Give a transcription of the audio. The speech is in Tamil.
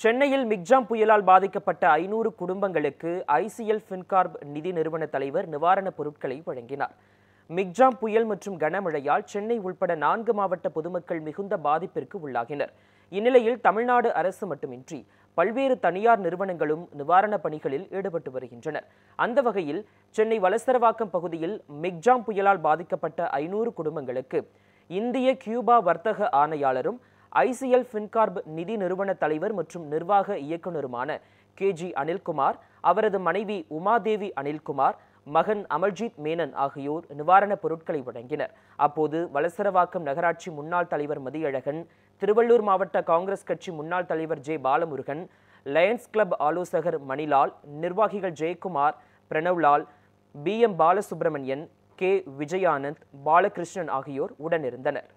சென்னையில் மிக்ஜாம் புயலால் பாதிக்கப்பட்ட ஐநூறு குடும்பங்களுக்கு ஐசிஎல் ஃபின்கார்ப் நிதி நிறுவன தலைவர் நிவாரணப் பொருட்களை வழங்கினார். மிக்ஜாம் புயல் மற்றும் கனமழையால் சென்னை உள்பட நான்கு மாவட்ட பொதுமக்கள் மிகுந்த பாதிப்பிற்கு உள்ளாகினர். இந்நிலையில் தமிழ்நாடு அரசு மட்டுமின்றி பல்வேறு தனியார் நிறுவனங்களும் நிவாரணப் பணிகளில் ஈடுபட்டு வருகின்றனர். அந்த வகையில் சென்னை வலசரவாக்கம் பகுதியில் மிக்ஜாம் புயலால் பாதிக்கப்பட்ட ஐநூறு குடும்பங்களுக்கு இந்திய கியூபா வர்த்தக ஆணையாளரும் ஐசிஎல் ஃபின்கார்ப் நிதி நிறுவன தலைவர் மற்றும் நிர்வாக இயக்குநருமான கே ஜி அனில்குமார் அவரது மனைவி உமாதேவி அனில்குமார் மகன் அமர்ஜீத் மேனன் ஆகியோர் நிவாரணப் பொருட்களை வழங்கினர். அப்போது வலசரவாக்கம் நகராட்சி முன்னாள் தலைவர் மதியழகன் திருவள்ளூர் மாவட்ட காங்கிரஸ் கட்சி முன்னாள் தலைவர் ஜே பாலமுருகன் லயன்ஸ் கிளப் ஆலோசகர் மணிலால் நிர்வாகிகள் Jayakumar Pranavlal P M Balasubramanian K Vijayanand Balakrishnan ஆகியோர் உடனிருந்தனர்.